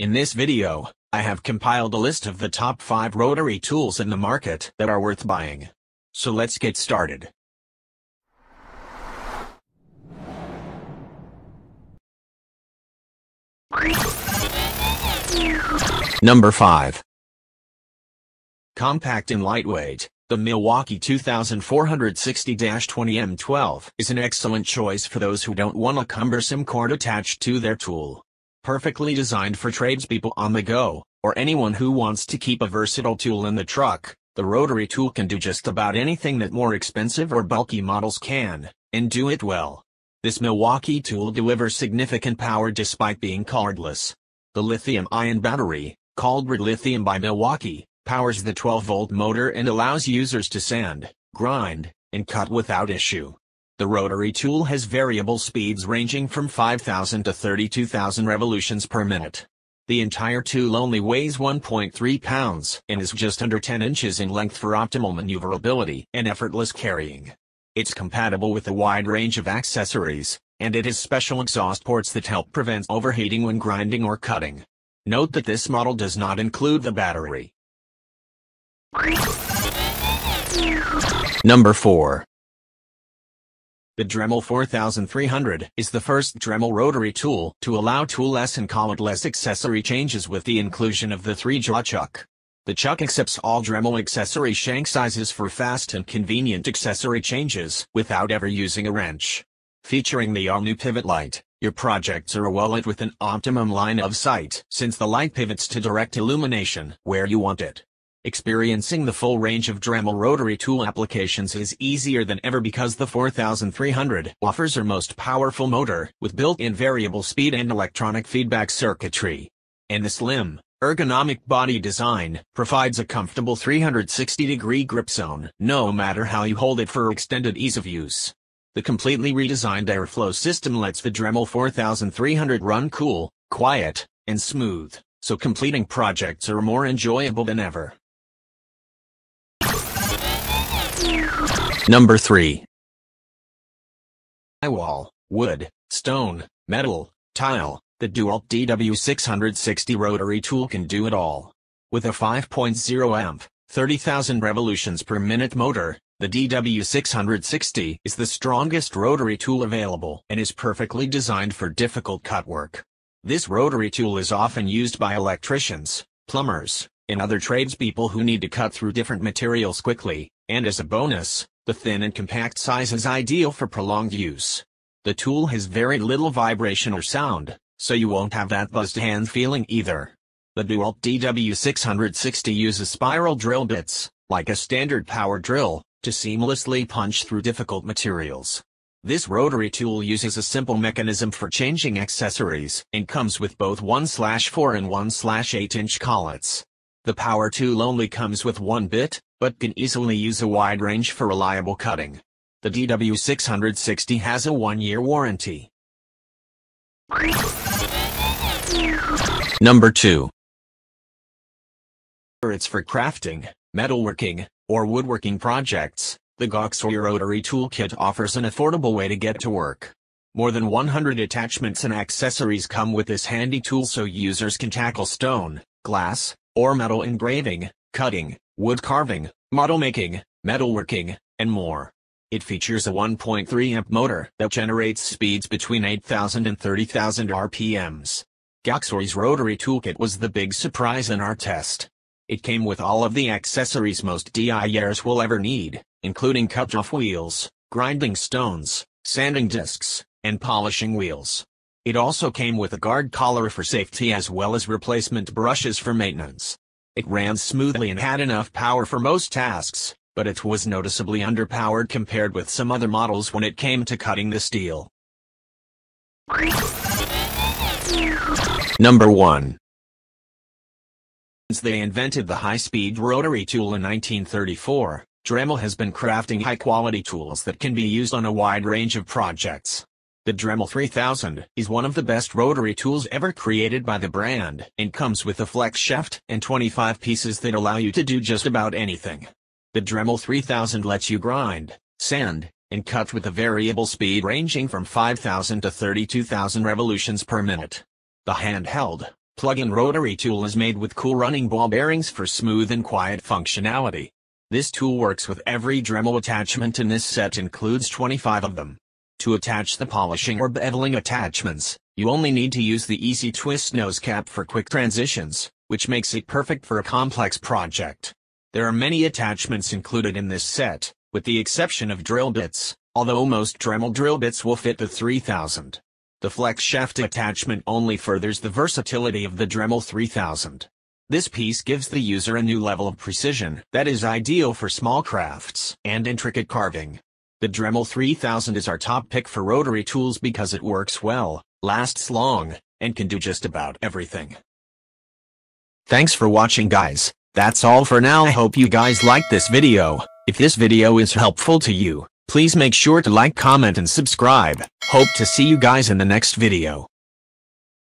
In this video, I have compiled a list of the top 5 rotary tools in the market that are worth buying. So let's get started. Number 5. Compact and lightweight, the Milwaukee 2460-20M12 is an excellent choice for those who don't want a cumbersome cord attached to their tool. Perfectly designed for tradespeople on the go, or anyone who wants to keep a versatile tool in the truck, the rotary tool can do just about anything that more expensive or bulky models can, and do it well. This Milwaukee tool delivers significant power despite being cordless. The lithium-ion battery, called Red Lithium by Milwaukee, powers the 12-volt motor and allows users to sand, grind, and cut without issue. The rotary tool has variable speeds ranging from 5,000 to 32,000 revolutions per minute. The entire tool only weighs 1.3 pounds and is just under 10 inches in length for optimal maneuverability and effortless carrying. It's compatible with a wide range of accessories, and it has special exhaust ports that help prevent overheating when grinding or cutting. Note that this model does not include the battery. Number 4. The Dremel 4300 is the first Dremel rotary tool to allow toolless and collet-less accessory changes with the inclusion of the 3-jaw chuck. The chuck accepts all Dremel accessory shank sizes for fast and convenient accessory changes without ever using a wrench. Featuring the all-new pivot light, your projects are a wallet with an optimum line of sight since the light pivots to direct illumination where you want it. Experiencing the full range of Dremel rotary tool applications is easier than ever because the 4300 offers our most powerful motor with built-in variable speed and electronic feedback circuitry. And the slim, ergonomic body design provides a comfortable 360-degree grip zone no matter how you hold it for extended ease of use. The completely redesigned airflow system lets the Dremel 4300 run cool, quiet, and smooth, so completing projects are more enjoyable than ever. Number 3. Drywall, wood, stone, metal, tile, the DeWalt DW660 rotary tool can do it all. With a 5.0 amp, 30,000 revolutions per minute motor, the DW660 is the strongest rotary tool available and is perfectly designed for difficult cut work. This rotary tool is often used by electricians, plumbers, and other tradespeople who need to cut through different materials quickly, and as a bonus, the thin and compact size is ideal for prolonged use. The tool has very little vibration or sound, so you won't have that buzzed hand feeling either. The DeWalt DW660 uses spiral drill bits, like a standard power drill, to seamlessly punch through difficult materials. This rotary tool uses a simple mechanism for changing accessories and comes with both 1-4 and 1-8 inch collets. The power tool only comes with one bit, but can easily use a wide range for reliable cutting. The DW660 has a one-year warranty. Number 2. It's for crafting, metalworking, or woodworking projects, the Goxawee Rotary Toolkit offers an affordable way to get to work. More than 100 attachments and accessories come with this handy tool so users can tackle stone, glass, or metal engraving, cutting, wood carving, model making, metalworking, and more. It features a 1.3 amp motor that generates speeds between 8,000 and 30,000 RPMs. Goxawee's rotary toolkit was the big surprise in our test. It came with all of the accessories most DIYers will ever need, including cut-off wheels, grinding stones, sanding discs, and polishing wheels. It also came with a guard collar for safety as well as replacement brushes for maintenance. It ran smoothly and had enough power for most tasks, but it was noticeably underpowered compared with some other models when it came to cutting the steel. Number 1. Since they invented the high-speed rotary tool in 1934, Dremel has been crafting high-quality tools that can be used on a wide range of projects. The Dremel 3000 is one of the best rotary tools ever created by the brand and comes with a flex shaft and 25 pieces that allow you to do just about anything. The Dremel 3000 lets you grind, sand, and cut with a variable speed ranging from 5,000 to 32,000 revolutions per minute. The handheld, plug-in rotary tool is made with cool running ball bearings for smooth and quiet functionality. This tool works with every Dremel attachment and this set includes 25 of them. To attach the polishing or beveling attachments, you only need to use the easy twist nose cap for quick transitions, which makes it perfect for a complex project. There are many attachments included in this set, with the exception of drill bits, although most Dremel drill bits will fit the 3000. The flex shaft attachment only furthers the versatility of the Dremel 3000. This piece gives the user a new level of precision that is ideal for small crafts and intricate carving. The Dremel 3000 is our top pick for rotary tools because it works well, lasts long, and can do just about everything. Thanks for watching guys, that's all for now I hope you guys liked this video, if this video is helpful to you, please make sure to like comment and subscribe, hope to see you guys in the next video.